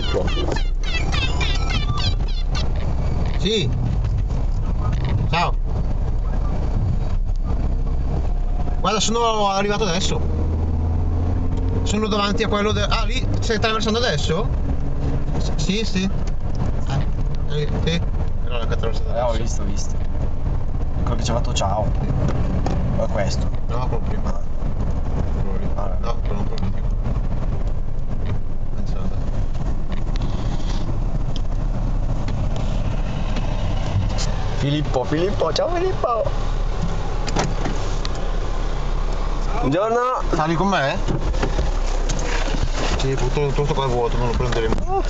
Filippo. Sì. Ciao. Guarda, sono arrivato adesso. Sono davanti a quello de... Ah, lì? Stai attraversando adesso? S- Sì, sì. Eh, eh, sì. Allora, che attraversato Eh, ho adesso. visto, ho visto. Quello che ci ha fatto ciao. O questo? No, quello prima. Quello lì. Ah, No, quello non quello lì. Pensate. Filippo, Filippo, ciao Filippo. Buongiorno. Sali con me? Sì, tutto, tutto qua è vuoto, non lo prenderemo.